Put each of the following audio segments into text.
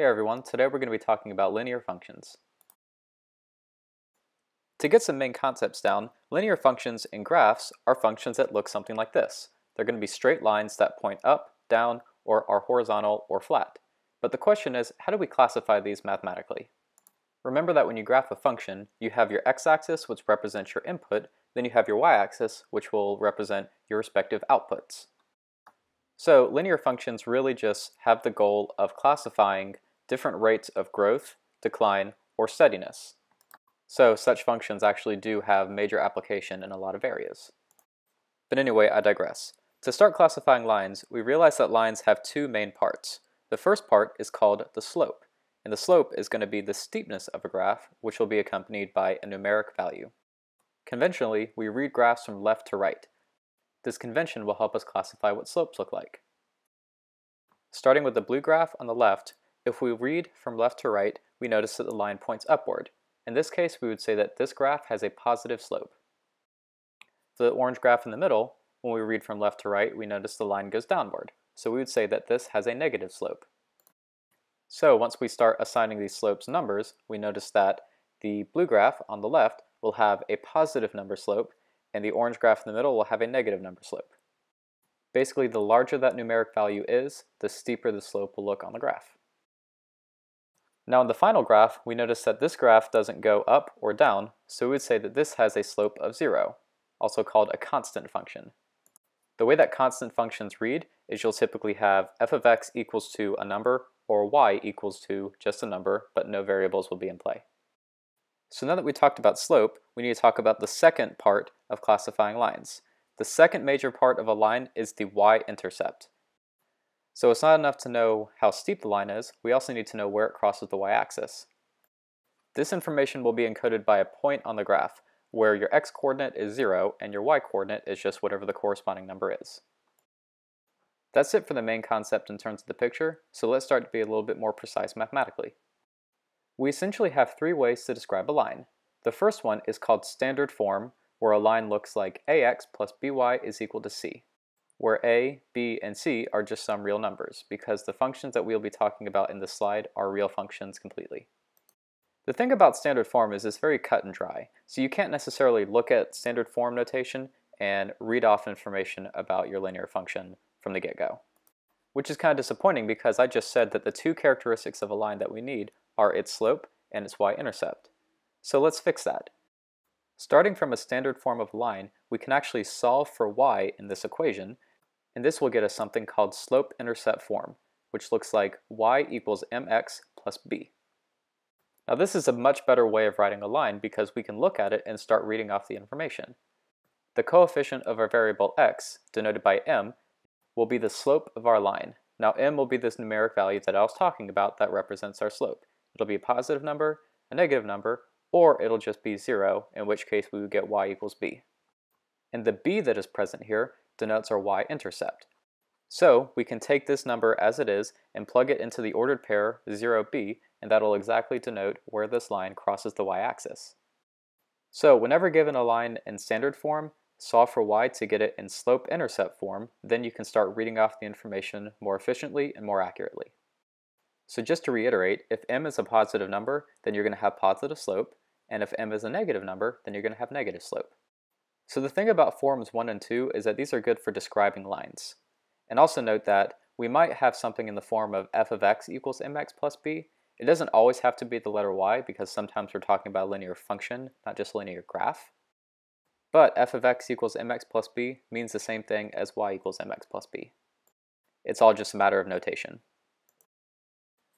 Hey everyone, today we're going to be talking about linear functions. To get some main concepts down, linear functions and graphs are functions that look something like this. They're going to be straight lines that point up, down, or are horizontal or flat. But the question is, how do we classify these mathematically? Remember that when you graph a function, you have your x-axis, which represents your input, then you have your y-axis, which will represent your respective outputs. So linear functions really just have the goal of classifying different rates of growth, decline, or steadiness. So such functions actually do have major application in a lot of areas. But anyway, I digress. To start classifying lines, we realize that lines have two main parts. The first part is called the slope, and the slope is going to be the steepness of a graph, which will be accompanied by a numeric value. Conventionally, we read graphs from left to right. This convention will help us classify what slopes look like. Starting with the blue graph on the left, if we read from left to right, we notice that the line points upward. In this case, we would say that this graph has a positive slope. The orange graph in the middle, when we read from left to right, we notice the line goes downward. So we would say that this has a negative slope. So once we start assigning these slopes numbers, we notice that the blue graph on the left will have a positive number slope, and the orange graph in the middle will have a negative number slope. Basically, the larger that numeric value is, the steeper the slope will look on the graph. Now in the final graph, we notice that this graph doesn't go up or down, so we would say that this has a slope of zero, also called a constant function. The way that constant functions read is you'll typically have f of x equals to a number or y equals to just a number, but no variables will be in play. So now that we talked about slope, we need to talk about the second part of classifying lines. The second major part of a line is the y-intercept. So it's not enough to know how steep the line is, we also need to know where it crosses the y-axis. This information will be encoded by a point on the graph, where your x-coordinate is 0 and your y-coordinate is just whatever the corresponding number is. That's it for the main concept in terms of the picture, so let's start to be a little bit more precise mathematically. We essentially have three ways to describe a line. The first one is called standard form, where a line looks like ax plus by is equal to c where a, b, and c are just some real numbers, because the functions that we'll be talking about in this slide are real functions completely. The thing about standard form is it's very cut and dry, so you can't necessarily look at standard form notation and read off information about your linear function from the get-go. Which is kind of disappointing because I just said that the two characteristics of a line that we need are its slope and its y-intercept. So let's fix that. Starting from a standard form of line, we can actually solve for y in this equation and this will get us something called slope-intercept form, which looks like y equals mx plus b. Now this is a much better way of writing a line because we can look at it and start reading off the information. The coefficient of our variable x, denoted by m, will be the slope of our line. Now m will be this numeric value that I was talking about that represents our slope. It'll be a positive number, a negative number, or it'll just be 0, in which case we would get y equals b. And the b that is present here denotes our y-intercept. So we can take this number as it is and plug it into the ordered pair 0b, and that'll exactly denote where this line crosses the y-axis. So whenever given a line in standard form, solve for y to get it in slope-intercept form, then you can start reading off the information more efficiently and more accurately. So just to reiterate, if m is a positive number, then you're going to have positive slope, and if m is a negative number, then you're going to have negative slope. So the thing about forms 1 and 2 is that these are good for describing lines. And also note that we might have something in the form of f of x equals mx plus b. It doesn't always have to be the letter y because sometimes we're talking about a linear function, not just a linear graph. But f of x equals mx plus b means the same thing as y equals mx plus b. It's all just a matter of notation.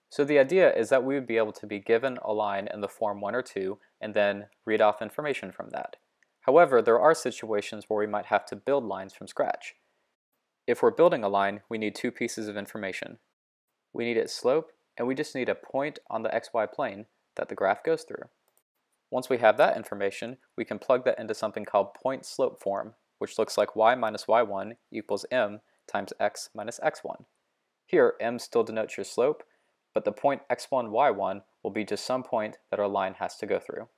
So the idea is that we would be able to be given a line in the form 1 or 2 and then read off information from that. However, there are situations where we might have to build lines from scratch. If we're building a line, we need two pieces of information. We need its slope, and we just need a point on the xy plane that the graph goes through. Once we have that information, we can plug that into something called point slope form, which looks like y minus y1 equals m times x minus x1. Here, m still denotes your slope, but the point x1, y1 will be just some point that our line has to go through.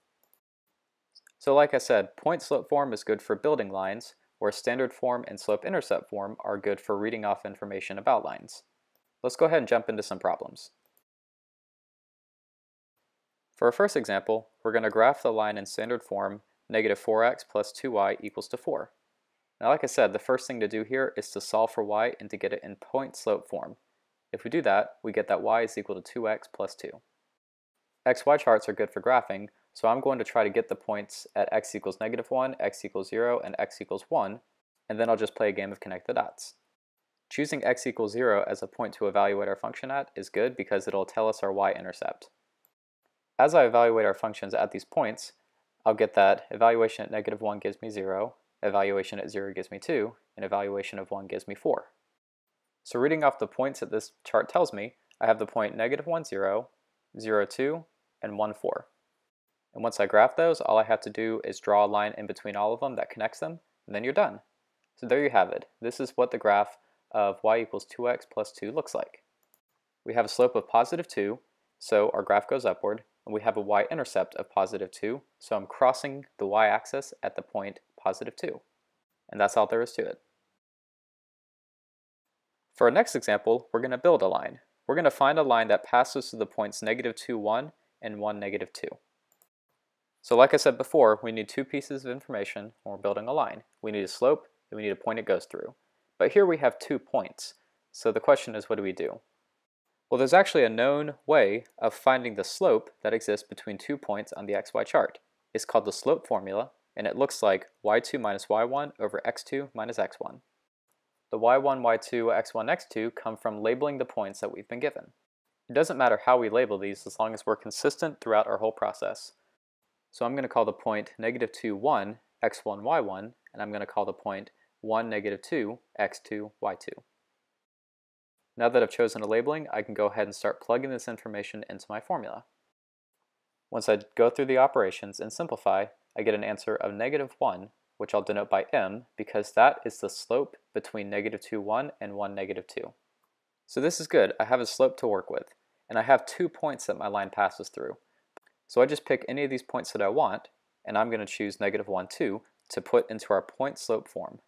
So like I said, point slope form is good for building lines, where standard form and slope intercept form are good for reading off information about lines. Let's go ahead and jump into some problems. For our first example, we're going to graph the line in standard form, negative 4x plus 2y equals to 4. Now like I said, the first thing to do here is to solve for y and to get it in point slope form. If we do that, we get that y is equal to 2x plus 2. XY charts are good for graphing, so I'm going to try to get the points at x equals negative 1, x equals 0, and x equals 1, and then I'll just play a game of connect the dots. Choosing x equals 0 as a point to evaluate our function at is good because it'll tell us our y-intercept. As I evaluate our functions at these points, I'll get that evaluation at negative 1 gives me 0, evaluation at 0 gives me 2, and evaluation of 1 gives me 4. So reading off the points that this chart tells me, I have the point negative 1, 0, 0, 2, and 1, 4. And once I graph those, all I have to do is draw a line in between all of them that connects them, and then you're done. So there you have it. This is what the graph of y equals 2x plus 2 looks like. We have a slope of positive 2, so our graph goes upward, and we have a y-intercept of positive 2, so I'm crossing the y-axis at the point positive 2. And that's all there is to it. For our next example, we're going to build a line. We're going to find a line that passes through the points negative 2, 1 and 1, negative 2. So like I said before, we need two pieces of information when we're building a line. We need a slope and we need a point it goes through. But here we have two points. So the question is, what do we do? Well, there's actually a known way of finding the slope that exists between two points on the xy chart. It's called the slope formula, and it looks like y2 minus y1 over x2 minus x1. The y1, y2, x1, x2 come from labeling the points that we've been given. It doesn't matter how we label these as long as we're consistent throughout our whole process. So I'm going to call the point negative 2, 1, x1, y1, and I'm going to call the point 1, negative 2, x2, y2. Now that I've chosen a labeling, I can go ahead and start plugging this information into my formula. Once I go through the operations and simplify, I get an answer of negative 1, which I'll denote by m, because that is the slope between negative 2, 1 and 1, negative 2. So this is good. I have a slope to work with, and I have two points that my line passes through. So I just pick any of these points that I want, and I'm going to choose negative 1, 2 to put into our point slope form.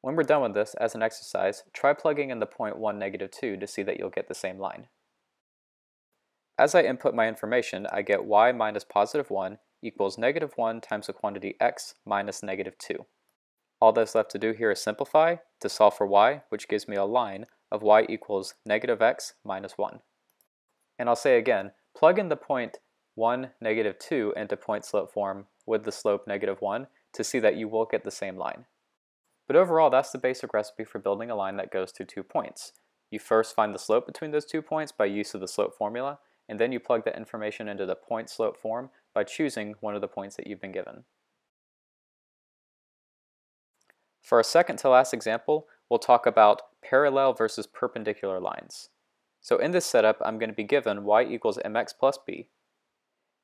When we're done with this, as an exercise, try plugging in the point 1, negative 2 to see that you'll get the same line. As I input my information, I get y minus positive 1 equals negative 1 times the quantity x minus negative 2. All that's left to do here is simplify to solve for y, which gives me a line of y equals negative x minus 1. And I'll say again, plug in the point 1, negative 2 into point slope form with the slope negative 1 to see that you will get the same line. But overall, that's the basic recipe for building a line that goes to two points. You first find the slope between those two points by use of the slope formula, and then you plug that information into the point slope form by choosing one of the points that you've been given. For our second to last example, we'll talk about parallel versus perpendicular lines. So in this setup, I'm going to be given y equals mx plus b,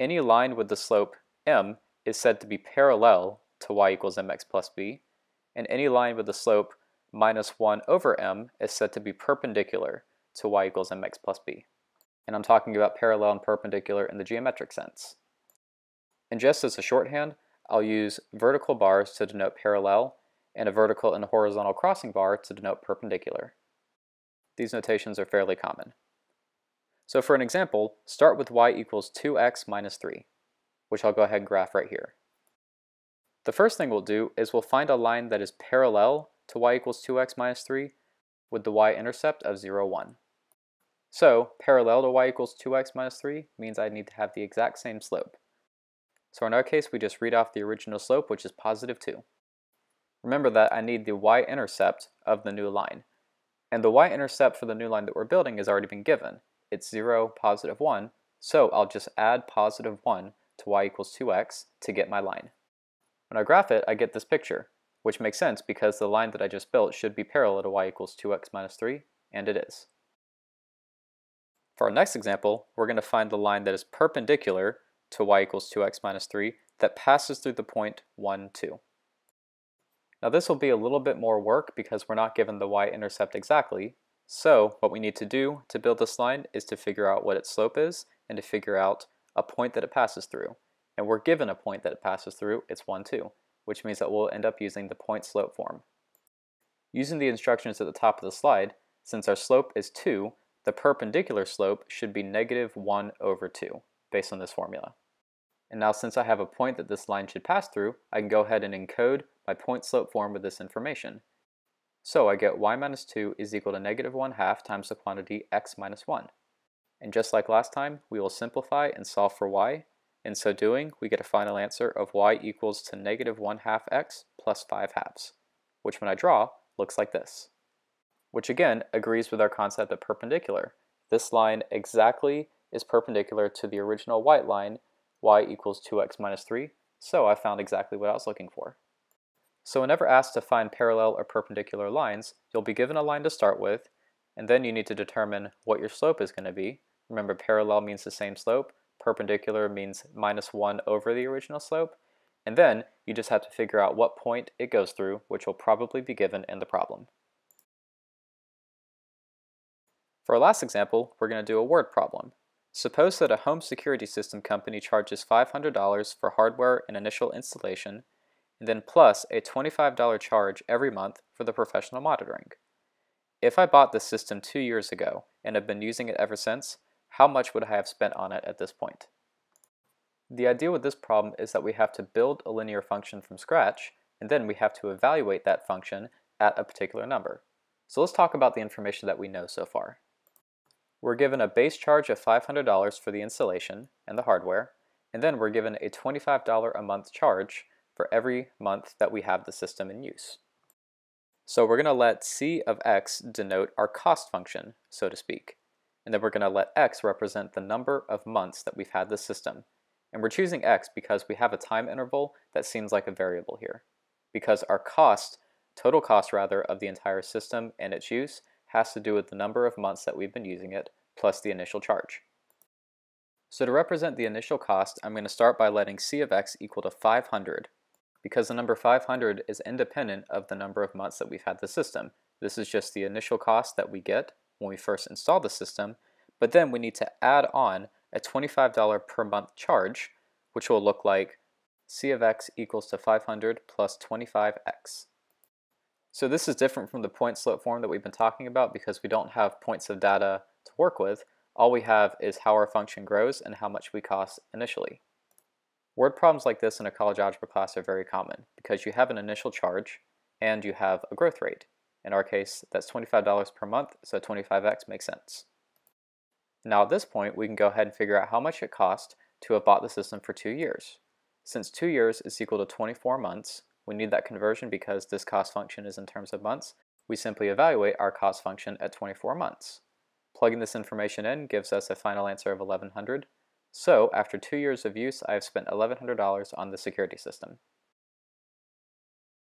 any line with the slope m is said to be parallel to y equals mx plus b, and any line with the slope minus 1 over m is said to be perpendicular to y equals mx plus b. And I'm talking about parallel and perpendicular in the geometric sense. And just as a shorthand, I'll use vertical bars to denote parallel and a vertical and horizontal crossing bar to denote perpendicular. These notations are fairly common. So for an example, start with y equals 2x minus 3, which I'll go ahead and graph right here. The first thing we'll do is we'll find a line that is parallel to y equals 2x minus 3 with the y-intercept of 0, 1. So parallel to y equals 2x minus 3 means I need to have the exact same slope. So in our case, we just read off the original slope, which is positive 2. Remember that I need the y-intercept of the new line. And the y-intercept for the new line that we're building has already been given it's 0, positive 1, so I'll just add positive 1 to y equals 2x to get my line. When I graph it, I get this picture, which makes sense because the line that I just built should be parallel to y equals 2x minus 3, and it is. For our next example, we're going to find the line that is perpendicular to y equals 2x minus 3 that passes through the point 1, 2. Now this will be a little bit more work because we're not given the y-intercept exactly, so what we need to do to build this line is to figure out what its slope is and to figure out a point that it passes through. And we're given a point that it passes through, it's 1, 2, which means that we'll end up using the point slope form. Using the instructions at the top of the slide, since our slope is 2, the perpendicular slope should be negative 1 over 2. based on this formula. And now since I have a point that this line should pass through, I can go ahead and encode my point slope form with this information. So I get y minus 2 is equal to negative 1 half times the quantity x minus 1. And just like last time, we will simplify and solve for y. In so doing, we get a final answer of y equals to negative 1 half x plus 5 halves, which when I draw, looks like this. Which again, agrees with our concept of perpendicular. This line exactly is perpendicular to the original white line, y equals 2x minus 3, so I found exactly what I was looking for. So whenever asked to find parallel or perpendicular lines, you'll be given a line to start with, and then you need to determine what your slope is going to be. Remember, parallel means the same slope, perpendicular means minus 1 over the original slope, and then you just have to figure out what point it goes through, which will probably be given in the problem. For our last example, we're going to do a word problem. Suppose that a home security system company charges $500 for hardware and initial installation, then plus a $25 charge every month for the professional monitoring. If I bought this system two years ago and have been using it ever since, how much would I have spent on it at this point? The idea with this problem is that we have to build a linear function from scratch, and then we have to evaluate that function at a particular number. So let's talk about the information that we know so far. We're given a base charge of $500 for the installation and the hardware, and then we're given a $25 a month charge for every month that we have the system in use. So we're going to let c of x denote our cost function, so to speak. And then we're going to let x represent the number of months that we've had the system. And we're choosing x because we have a time interval that seems like a variable here. Because our cost, total cost rather, of the entire system and its use has to do with the number of months that we've been using it, plus the initial charge. So to represent the initial cost, I'm going to start by letting c of x equal to 500, because the number 500 is independent of the number of months that we've had the system. This is just the initial cost that we get when we first install the system, but then we need to add on a $25 per month charge, which will look like c of x equals to 500 plus 25x. So this is different from the point slope form that we've been talking about because we don't have points of data to work with. All we have is how our function grows and how much we cost initially. Word problems like this in a college algebra class are very common because you have an initial charge and you have a growth rate. In our case, that's $25 per month, so 25x makes sense. Now at this point, we can go ahead and figure out how much it cost to have bought the system for two years. Since two years is equal to 24 months, we need that conversion because this cost function is in terms of months. We simply evaluate our cost function at 24 months. Plugging this information in gives us a final answer of 1100. So after two years of use, I have spent $1,100 on the security system.